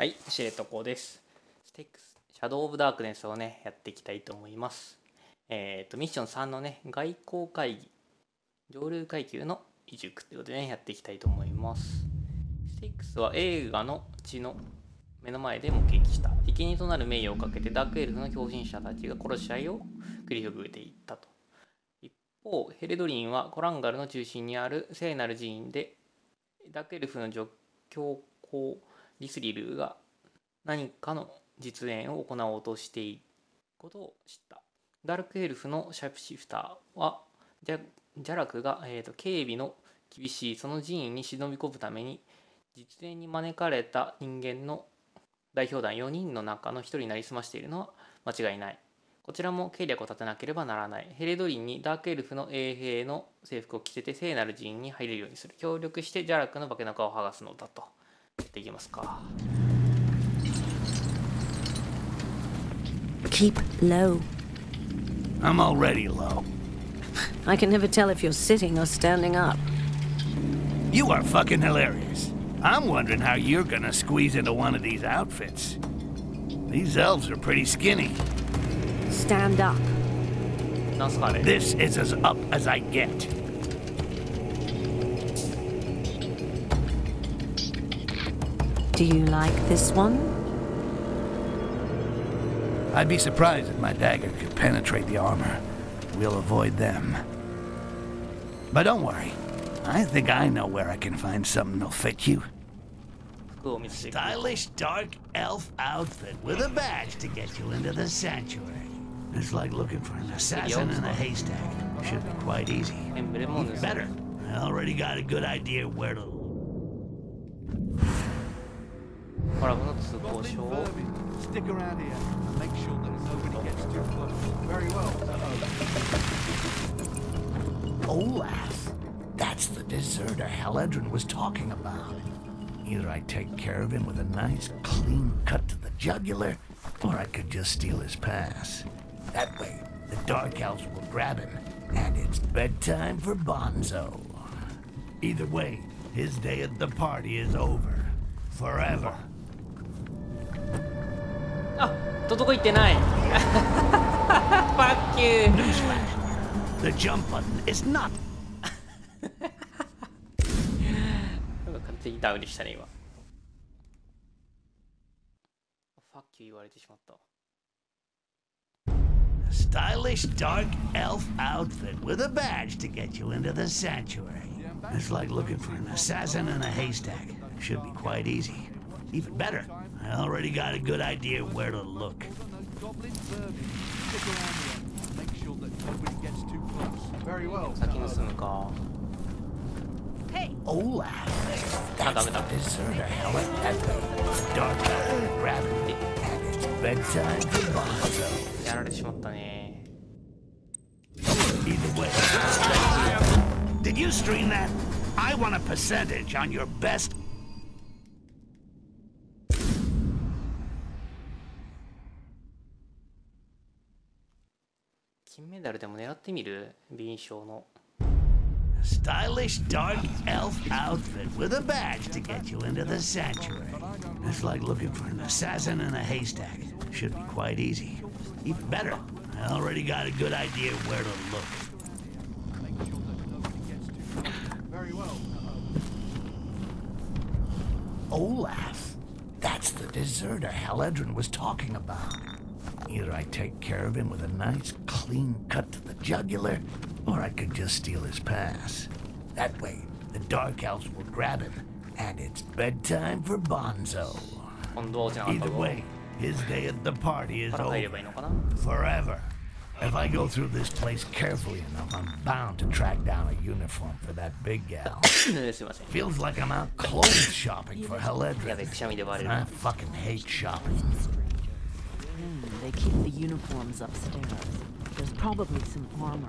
はい、知床です。ステックス、シャドウ・オブ・ダークネスをね、やっていきたいと思います。えっ、と、ミッション3のね、外交会議、上流階級の移熟ということでね、やっていきたいと思います。ステックスは映画の血の目の前で目撃した。生贄となる名誉をかけてダークエルフの狂信者たちが殺し合いを繰り広げていったと。一方、ヘレドリンはコランガルの中心にある聖なる寺院で、ダークエルフの女教皇リスリルが何かの実演を行おうとしていることを知った。ダークエルフのシャープシフターは、ジャジャラクが、えーと警備の厳しいその寺院に忍び込むために、実演に招かれた人間の代表団4人の中の1人になりすましているのは間違いない。こちらも計略を立てなければならない。ヘレドリンにダークエルフの衛兵の制服を着せて聖なる寺院に入れるようにする。協力してジャラクの化けの皮を剥がすのだと。やっていきますか。 Keep low. I'm already low. I can never tell if you're sitting or standing up. You are fucking hilarious. I'm wondering how you're gonna squeeze into one of these outfits. These elves are pretty skinny. Stand up. なんすかあれ This is as up as I get. Do you like this one? I'd be surprised if my dagger could penetrate the armor. We'll avoid them. But don't worry. I think I know where I can find something that'll fit you. Stylish dark elf outfit with a badge to get you into the sanctuary. It's like looking for an assassin in a haystack. Should be quite easy. Better. I already got a good idea where to... Stick around here and make sure that nobody gets too close. Very well. Oh. Olaf. That's the deserter Helledryn was talking about. Either I take care of him with a nice, clean cut to the jugular, or I could just steal his pass. That way, the Dark Elves will grab him, and it's bedtime for Bonzo. Either way, his day at the party is over. Forever. あ届いてない Fuck you Newsflash. The jump button is not 完全にダウンでしたね今 Fuck you 言われてしまった A stylish dark elf outfit with a badge to get you into the sanctuary. It's like looking for an assassin in a haystack. Should be quite easy. Even better, I already got a good idea where to look. Goblin Burby. Stick around here and make sure that nobody gets too close. Very well. 先盗むか Olaf. That's dame, the dame. deserter Helen Edwin. Dark elf rabbit. And it's bedtime for Bonzo. やられてしまったね Either way. Did you stream that? I want a percentage on your best 金メダルでも狙ってみる美印象の。A stylish dark elf outfit with a badge to get you into the sanctuary. It's like looking for an assassin in a haystack. Should be quite easy. Even better, I already got a good idea where to look. Very well. Olaf. That's the deserter Helledryn was talking about. Either I take care of him with a nice, clean cut to the jugular, or I could just steal his pass. That way, the Dark Elves will grab him, and it's bedtime for Bonzo. Either way, his day at the party is over. Forever. If I go through this place carefully enough, I'm bound to track down a uniform for that big gal. Feels like I'm out clothes shopping for Heledra. I fucking hate shopping they keep the uniforms upstairs. There's probably some armor.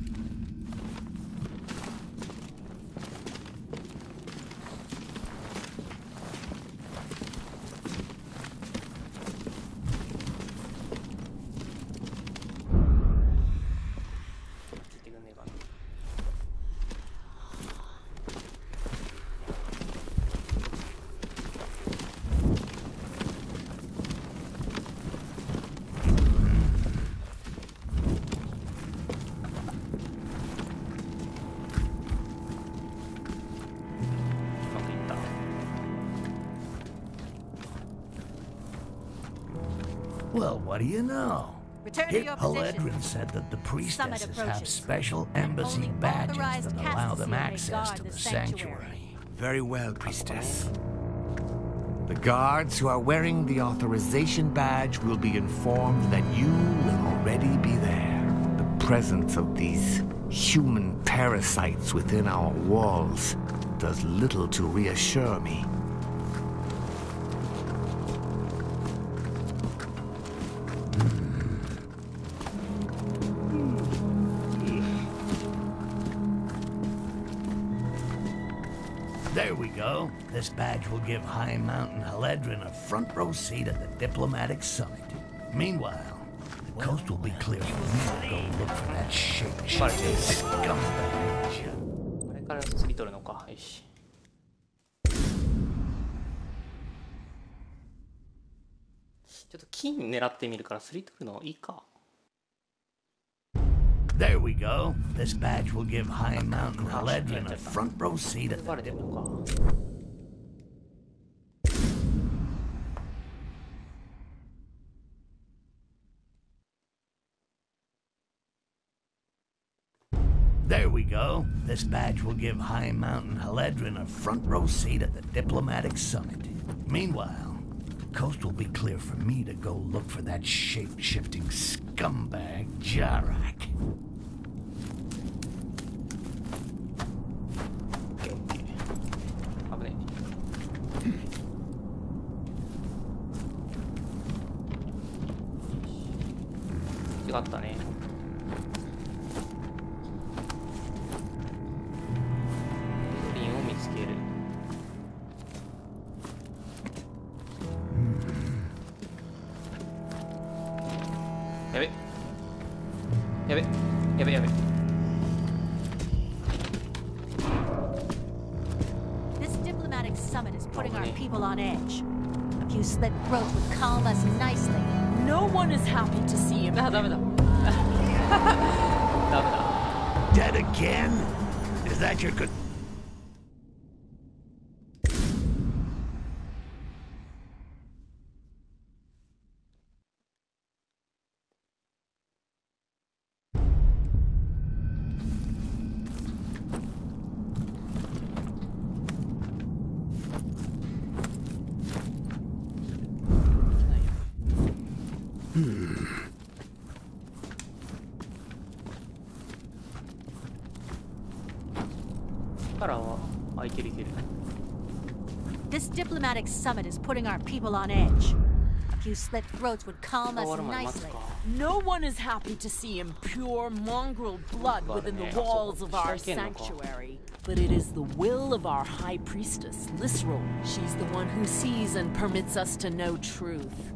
what do you know? Return to your. Helledryn said that the priestesses have special embassy badges that allow them access to the the sanctuary. sanctuary. Very well, priestess. The guards who are wearing the authorization badge will be informed that you will already be there. The presence of these human parasites within our walls does little to reassure me. There we go. This badge will give High Mountain Haledrin a front row seat at the diplomatic summit. Meanwhile, the coast will be clear for me to go look for that shape-shifting scumbag. あれから次取るのかよしちょっと金狙ってみるからスリ取るのいいか There we go. This badge will give High Mountain Helledryn a front row seat at the. There we go. This badge will give High Mountain Helledryn a front row seat at the diplomatic summit. Meanwhile, the coast will be clear for me to go look for that shape-shifting scumbag, Jarak. 違ったね。Is that diplomatic summit is putting our people on edge. A few slit throats would calm us nicely. No one is happy to see impure mongrel blood within the walls of our sanctuary. But it is the will of our High Priestess, Lisrol. She's the one who sees and permits us to know truth.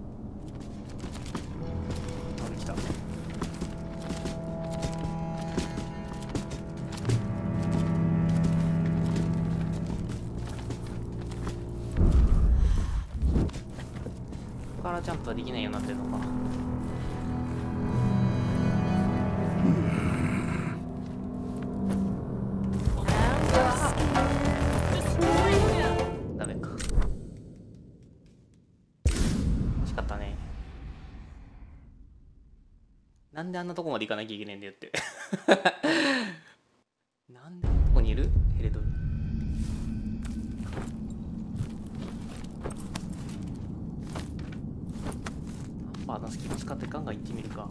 であんなとこまで行かなきゃいけないんだよってなんであんなとこにいるヘレドリアンバーのスキ使ってガンガン行ってみるか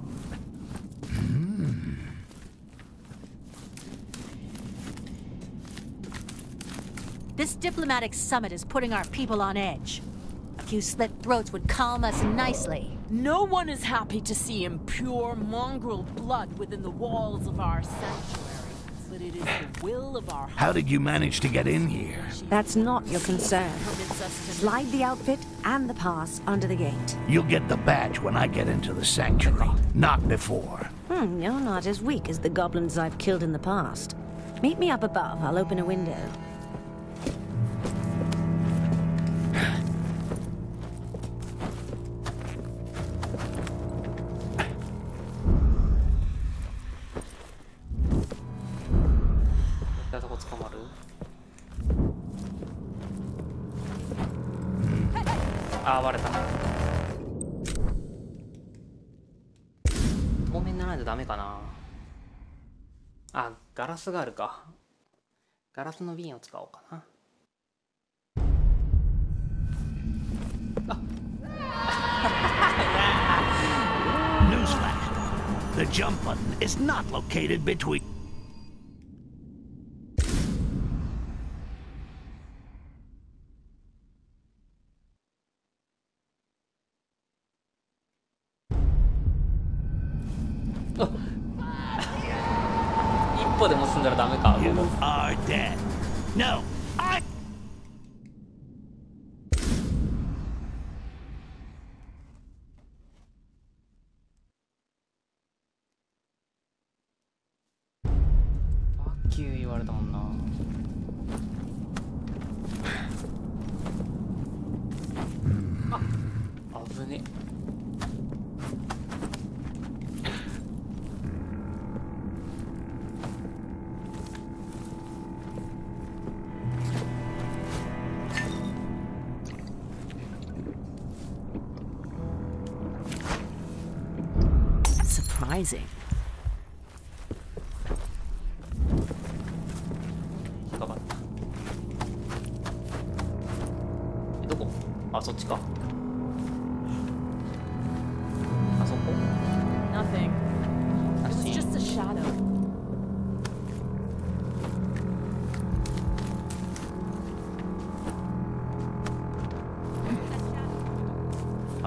This diplomatic summit is putting our people on edge. A few slit throats would calm us nicely. No one is happy to see impure mongrel blood within the walls of our sanctuary. But it is the will of our How did you manage to get in here? That's not your concern. permits us to Slide the outfit and the pass under the gate. You'll get the badge when I get into the sanctuary, not before. Hmm, you're not as weak as the goblins I've killed in the past. Meet me up above. I'll open a window. スがあるかガラスの瓶を使おうかなあ Newsflash. The jump button is not located between.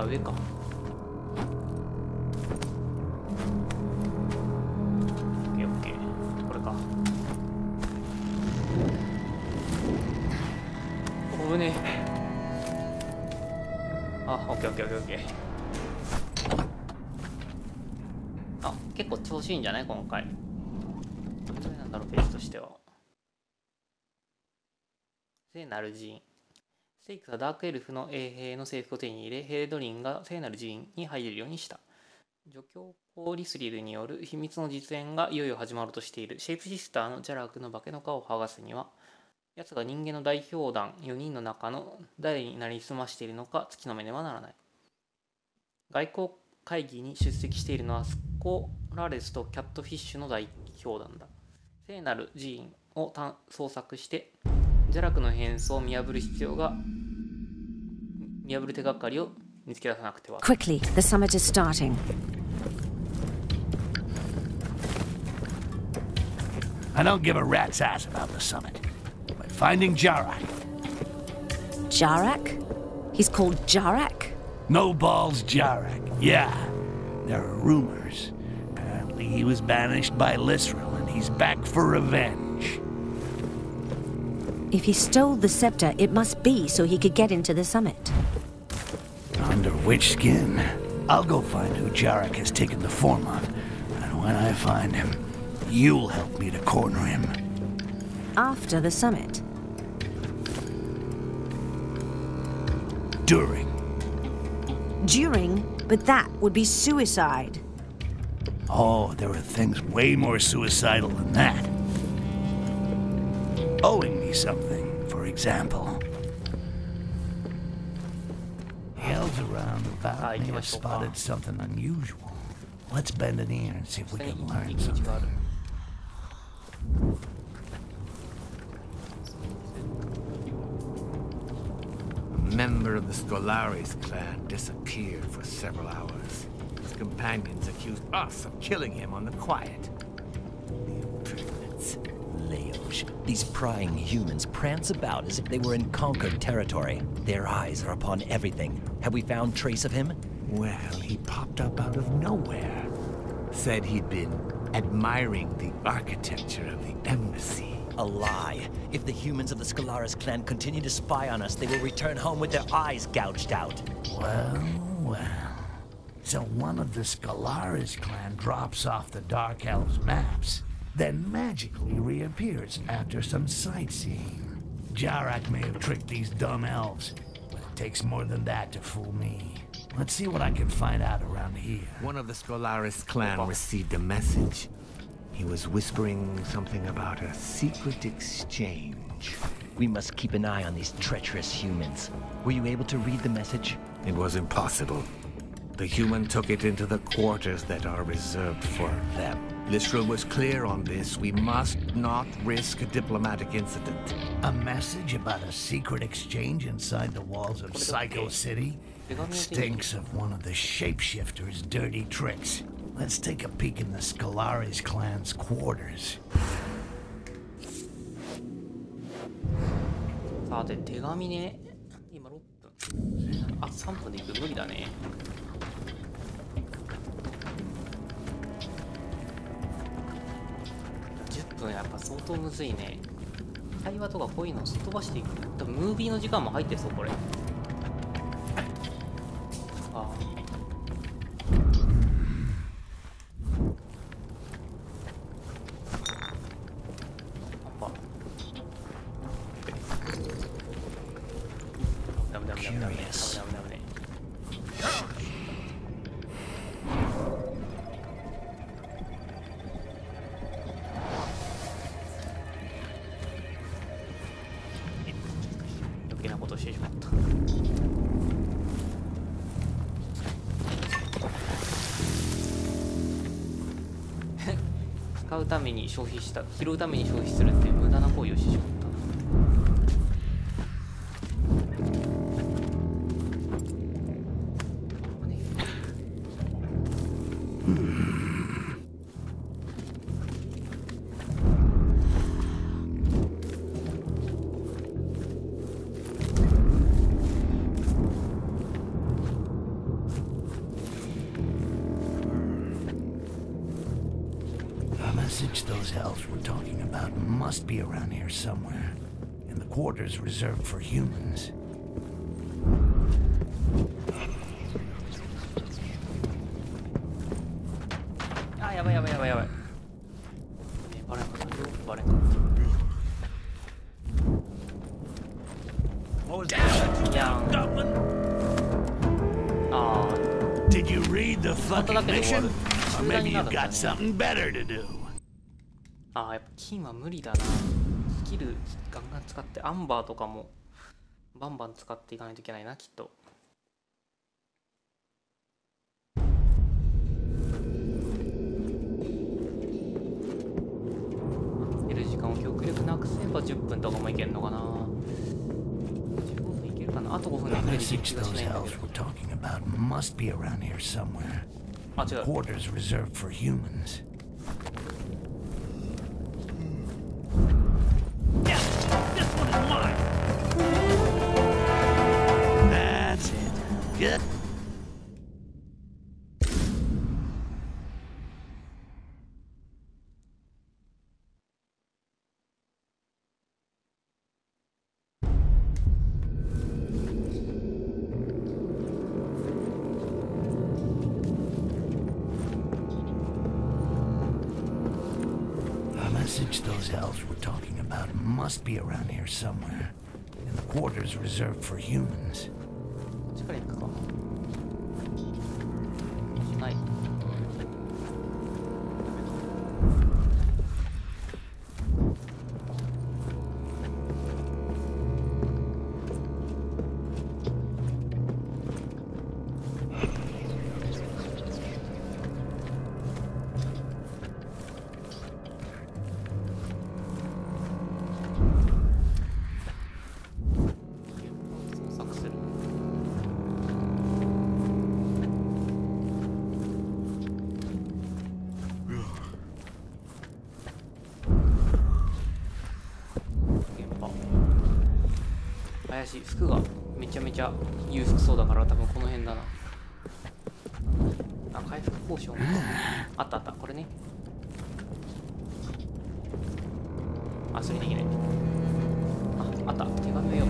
上かオッケーオッケーこれかおぶねえあオッケーオッケーオッケーオッケーあ結構調子いいんじゃない今回どれなんだろうページとしては聖なる寺 院ステイクスはダークエルフの衛兵の制服を手に入れ、ヘレドリンが聖なる寺院に入れるようにした。助教皇リスリルによる秘密の実演がいよいよ始まろうとしている。シェイプシスターのジャラクの化けの皮を剥がすには、奴が人間の代表団4人の中の誰になりすましているのか突き止めねばならない。外交会議に出席しているのはスコラレスとキャットフィッシュの代表団だ。聖なる寺院を探捜索して、ジャラクの変装を見破る必要が 見破る手がかりを見つけ出さなくては Quickly, the summit is starting. I don't give a rat's ass about the summit. But finding Jarak, Jarak? He's called Jarak? no balls Jarak. Yeah, there are rumors. Apparently, he was banished by Lisrel, and he's back for revenge. If he stole the scepter, it must be so he could get into the summit. Which skin? I'll go find who Jarak has taken the form of, and when I find him, you'll help me to corner him. After the summit. During. During, but that would be suicide. Oh, there are things way more suicidal than that. Owing me something, for example. roundabout ah, may have spotted something unusual. Let's bend an ear and see if we can learn something. A member of the Scolaris clan disappeared for several hours. His companions accused us of killing him on the quiet. The Leosh, these prying humans prance about as if they were in conquered territory. Their eyes are upon everything. Have we found trace of him? Well, he popped up out of nowhere. Said he'd been admiring the architecture of the embassy. A lie. If the humans of the Skolaris clan continue to spy on us, they will return home with their eyes gouged out. Well, well. So one of the Skalaris clan drops off the Dark Elves maps, then magically reappears after some sightseeing. Jarak may have tricked these dumb elves, but it takes more than that to fool me. Let's see what I can find out around here. One of the Scolaris clan received a message. He was whispering something about a secret exchange. We must keep an eye on these treacherous humans. Were you able to read the message? It was impossible. The human took it into the quarters that are reserved for them. Listral was clear on this. We must not risk a diplomatic incident. A message about a secret exchange inside the walls of Psycho City? Stinks of one of the shapeshifter's dirty tricks. Let's take a peek in the Scalaris clan's quarters. 아, 내 やっぱ相当むずいね。会話とかこういうのをすっ飛ばしていく。ムービーの時間も入ってそうこれ。使うために消費した拾うために消費するっていう無駄な行為をしてしまう。is reserved for humans. Did you read the fucking mission? Or maybe you've got something better to do. 아, 킹은 무리다 나. ガンガン使ってアンバーとかもバンバン使っていかないといけないなきっと。10分とかもいけるのかな ?15 分いけるかなあと5分で行けるかなあと5分で行けるかなあ、違う。しい服がめちゃめちゃ裕福そうだから多分この辺だな。あ回復ポーションあったあった。これね。あそれできないああった。手紙よ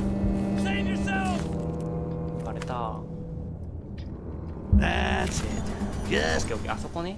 バレた。あそこね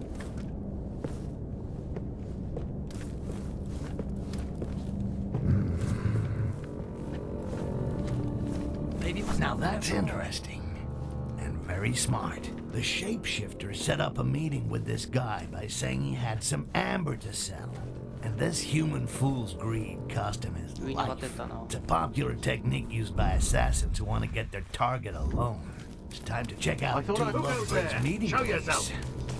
That's interesting. And very smart. The shapeshifter set up a meeting with this guy by saying he had some amber to sell. And this human fool's greed cost him his life. It's a popular technique used by assassins who want to get their target alone. It's time to check out two lovebirds meeting Show place. Yourself.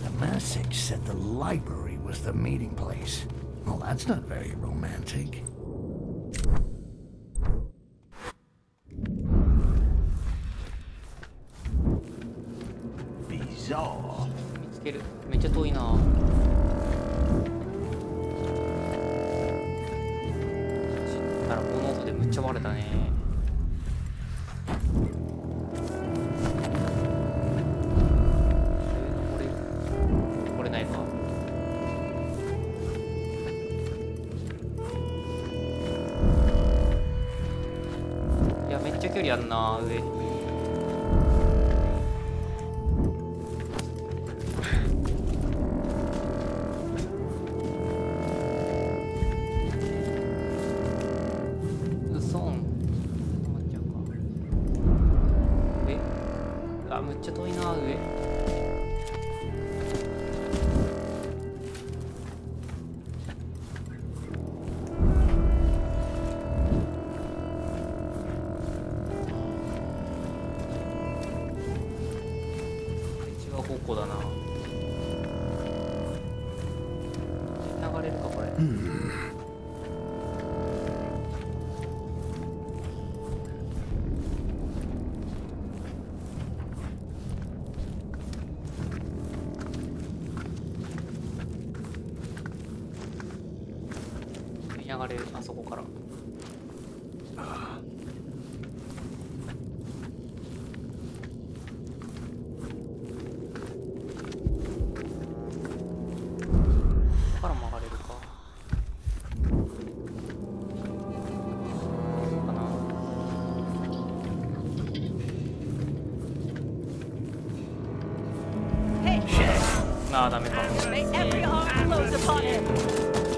The message said the library was the meeting place. Well, that's not very romantic. いやめっちゃ距離あんな上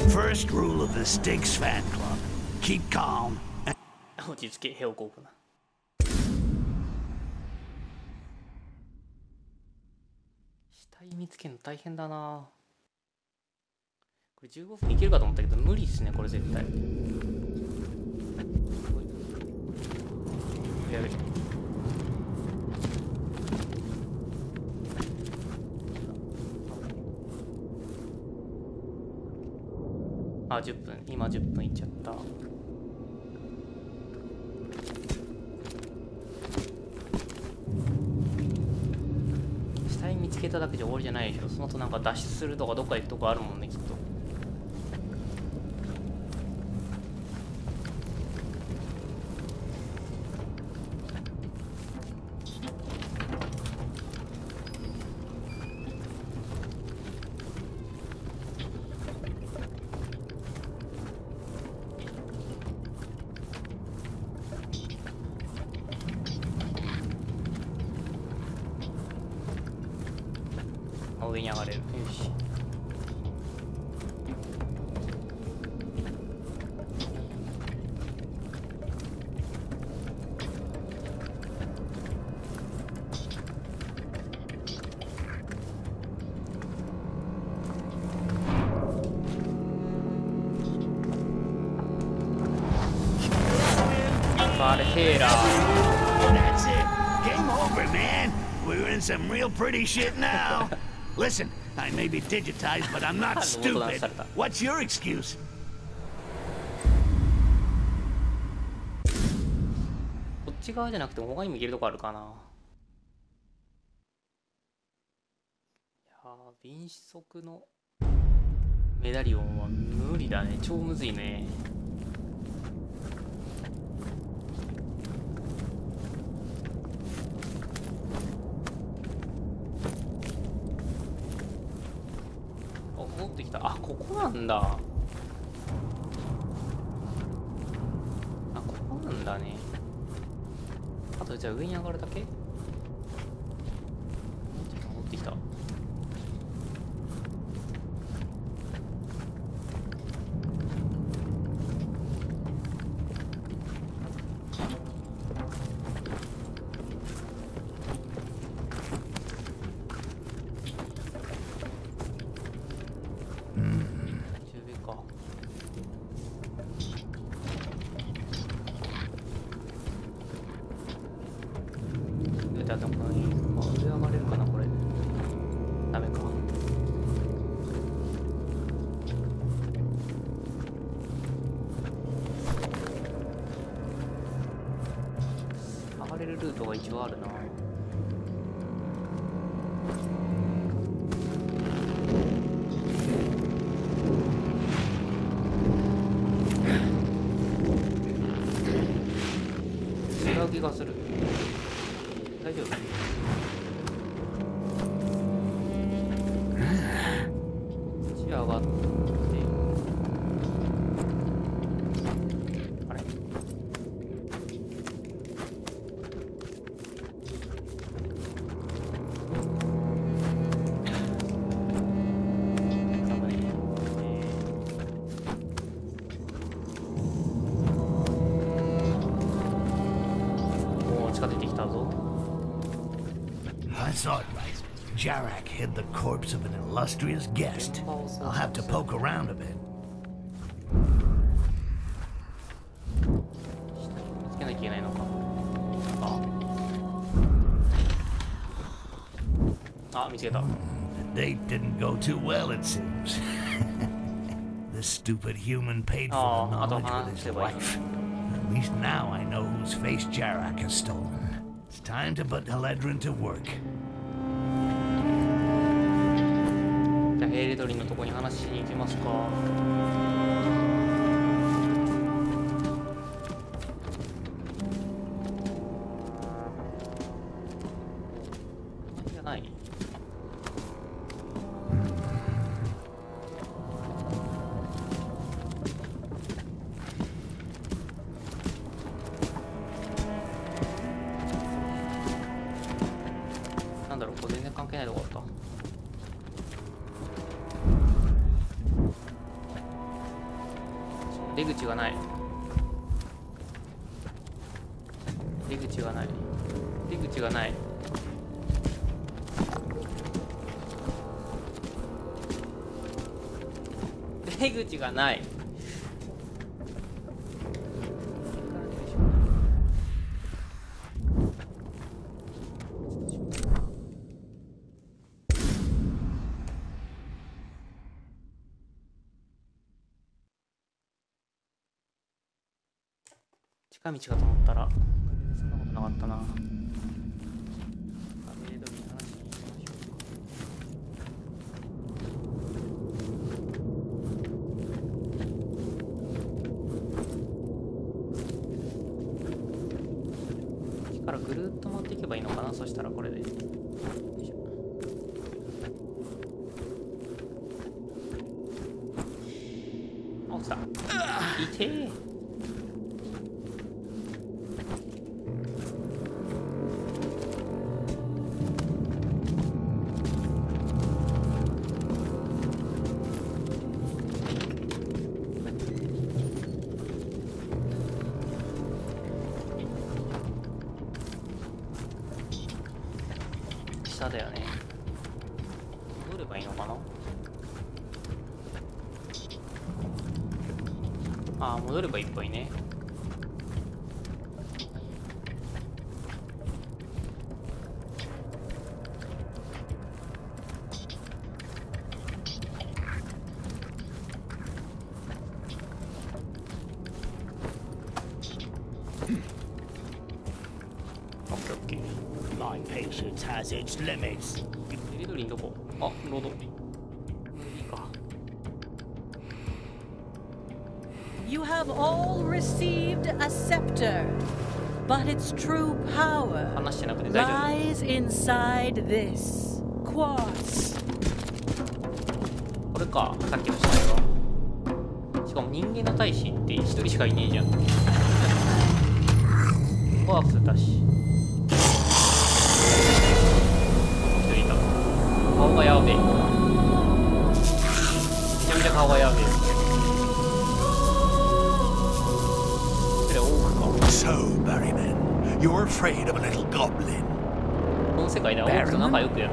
First rule of the Styx fan club keep calm 落ち着けヘオコープな死体見つけるの大変だなこれ15分いけるかと思ったけど無理っすねこれ絶対やべあ10分今10分いっちゃった死体見つけただけじゃ終わりじゃないでしょ。その後なんか脱出するとかどっか行くとこあるもんねきっと。some real pretty shit now. Listen, I may be digitized, but I'm not stupid. What's your excuse? こっち側じゃなくて他にもいけるとこあるか Yeah, 敏速のメダリオンは無理だね超むずいねなんだ。あここなんだね。あとじゃあ上に上がるだけ？とが一応あるな。Jarak hid the corpse of an illustrious guest. I'll have to poke around a bit. Oh, the date didn't go too well, it seems. this stupid human paid for the knowledge with his life. At least now I know whose face Jarak has stolen. It's time to put Helledryn to work. ヘイレドリンのとこに話しに行きますか。近道かと思ったら。そんなことなかったな。アメリドリに話しに行きましょうこっちからぐるっと回っていけばいいのかな？そしたらこれで。あ落ちた。痛え戻ればいっぽいね。リリーのとこ？あロード。Have all received a scepter, but its true power lies inside this quartz. これかさっきの死体はしかも人間の大使って一人しかいねえじゃんコアプスだし The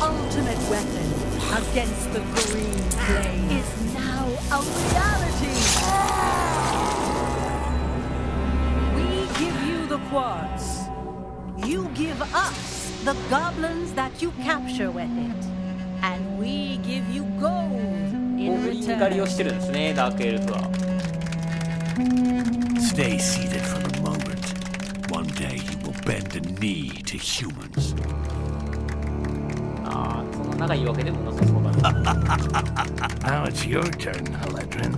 ultimate weapon against the green flame is now a reality. We give you the quartz. You give us the goblins that you capture with it. And we give you gold in return. Stay seated for a moment. One day bend the knee to humans. Ah, now it's your turn, Helledryn.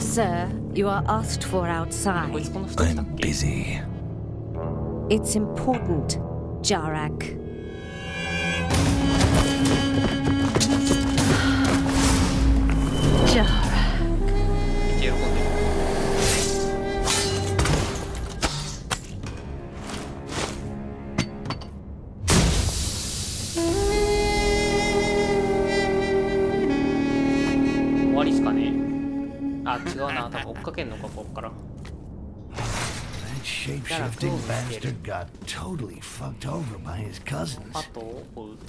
Sir, you are asked for outside. I'm busy. It's important, Jarak. ちゃ喜んでる終わりっすかねあ違うな多分追っかけんのかこっから That shape-shifting bastard got totally fucked over by his cousins.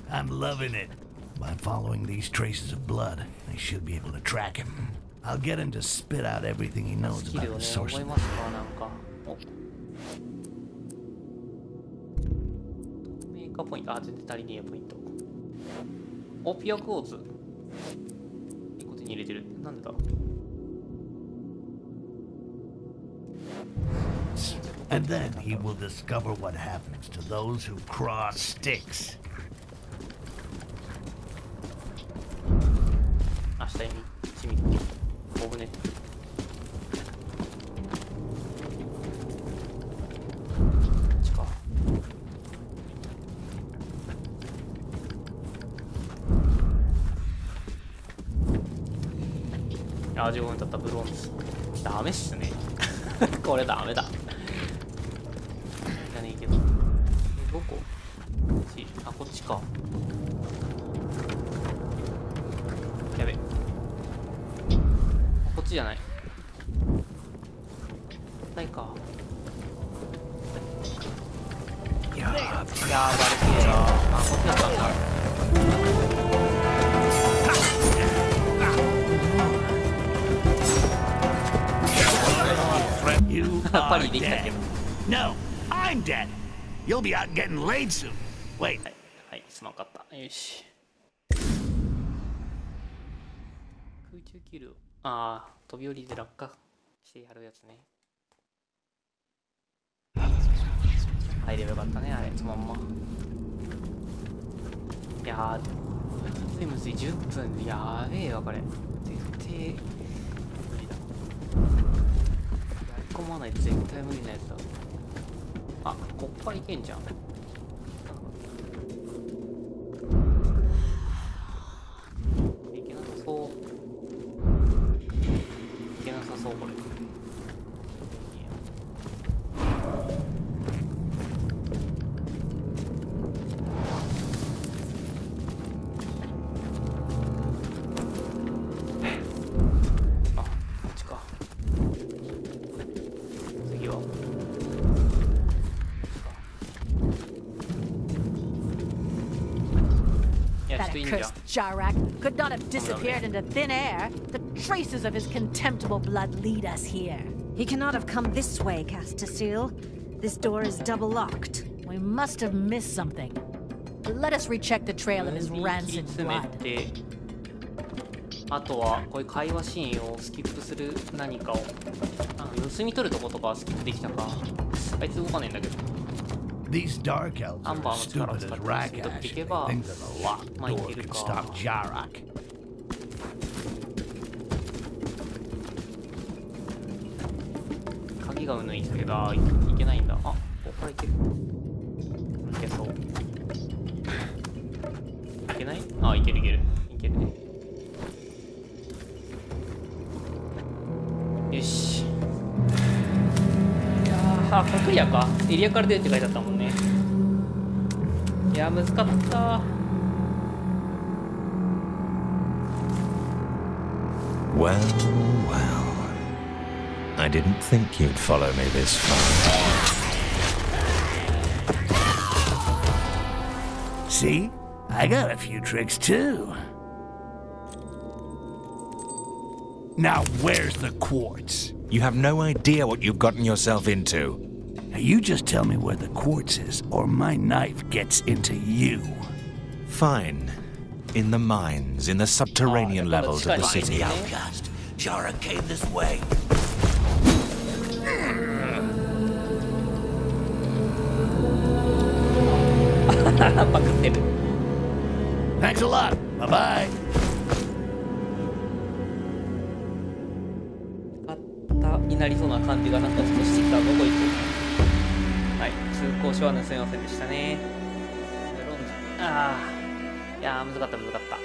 I'm loving it. By following these traces of blood, I should be able to track him. I'll get him to spit out everything he knows about the source of it. ーポイントあ全然足りねえポイントオピアクォーツ一個手に入れてるなんでだ And then he will discover what happens to those who cross Styx. 下に地味に小舟こっちかあ15分経ったブロンズ。ダメっすね。これダメだ。レてえなあこっちだったんだ You やっぱ are りできたけ No, I'm dead. You'll be out getting laid soon. Wait, はいはいすまんかった。よし。空中キルああ飛び降りで落下してやるやつね入ればよかったねあれそのまんま。いやーむずいむずい。10分やべえわこれ。絶対無理。だやり込まない絶対無理なやつだあこっからいけんじゃん。いけなさそう。いけなさそうこれ。Accursed Jarak could not have disappeared into thin air. The traces of his contemptible blood lead us here. He cannot have come this way, Castasil. This door is double locked. We must have missed something. Let us recheck the trail of his rancid 詰め blood. てあとはこういう会話シーンをスキップする何かをあ盗み取るとことかはスキップできたかあいつ動かねえんだけど These dark elves are stupid 使 as Rakash they ば think that a locked door can か stop Jarak. 鍵が抜いたけどあいいけないんだ。あここからいけ。るいけそう。いけない？あいけるいける。いけるね。よし。いやーあクリアか。エリアから出るって書いてあったもんやー難かった。 Well, well. I didn't think you'd follow me this far. See? I got a few tricks too. Now, where's the quartz? You have no idea what you've gotten yourself into. Now, you just tell me where the quartz is, or my knife gets into you. Fine. In the mines, in the subterranean Oh, levels of the that's city. fine. outcast. Jara came this way. Thanks a lot. Bye bye. 方になりそうな感じがなんか は盗みませんでしたね。ブロンズああいやー難かった難かった。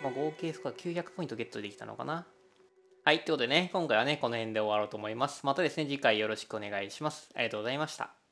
お、まあ、合計スコア900ポイントゲットできたのかな。はいということでね今回はねこの辺で終わろうと思います。またですね次回よろしくお願いします。ありがとうございました。